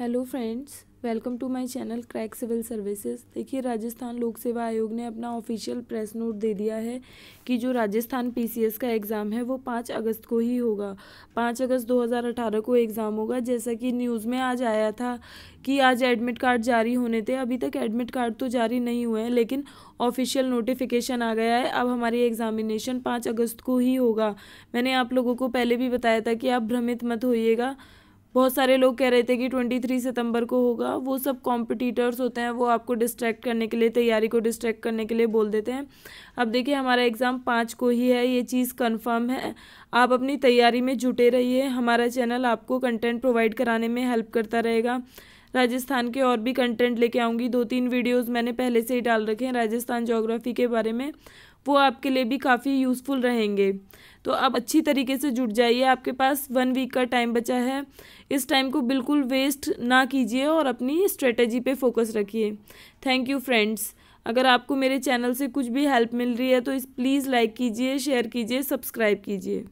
Hello friends welcome to my channel crack civil services देखिए, राजस्थान लोक सेवा आयोग ने अपना ऑफिशियल प्रेस नोट दे दिया है कि जो राजस्थान पीसीएस का एग्ज़ाम है, वो पाँच अगस्त को ही होगा। पाँच अगस्त 2018 को एग्ज़ाम होगा। जैसा कि न्यूज़ में आज आया था कि आज एडमिट कार्ड जारी होने थे। अभी तक एडमिट कार्ड तो जारी नहीं हुए हैं, लेकिन ऑफिशियल नोटिफिकेशन आ गया है। अब हमारी एग्ज़ामिनेशन पाँच अगस्त को ही होगा। मैंने आप लोगों को पहले भी बताया था कि आप भ्रमित मत होइएगा। बहुत सारे लोग कह रहे थे कि ट्वेंटी थ्री सितंबर को होगा। वो सब कॉम्पिटिटर्स होते हैं, वो आपको डिस्ट्रैक्ट करने के लिए, तैयारी को डिस्ट्रैक्ट करने के लिए बोल देते हैं। अब देखिए, हमारा एग्ज़ाम पाँच को ही है, ये चीज़ कंफर्म है। आप अपनी तैयारी में जुटे रहिए, हमारा चैनल आपको कंटेंट प्रोवाइड कराने में हेल्प करता रहेगा। राजस्थान के और भी कंटेंट लेके आऊँगी। दो तीन वीडियोज़ मैंने पहले से ही डाल रखे हैं राजस्थान जोग्राफ़ी के बारे में। वो आपके लिए भी काफ़ी यूज़फुल रहेंगे। तो आप अच्छी तरीके से जुट जाइए। आपके पास वन वीक का टाइम बचा है। इस टाइम को बिल्कुल वेस्ट ना कीजिए और अपनी स्ट्रेटजी पे फोकस रखिए। थैंक यू फ्रेंड्स अगर आपको मेरे चैनल से कुछ भी हेल्प मिल रही है तो इस प्लीज़ लाइक कीजिए शेयर कीजिए सब्सक्राइब कीजिए।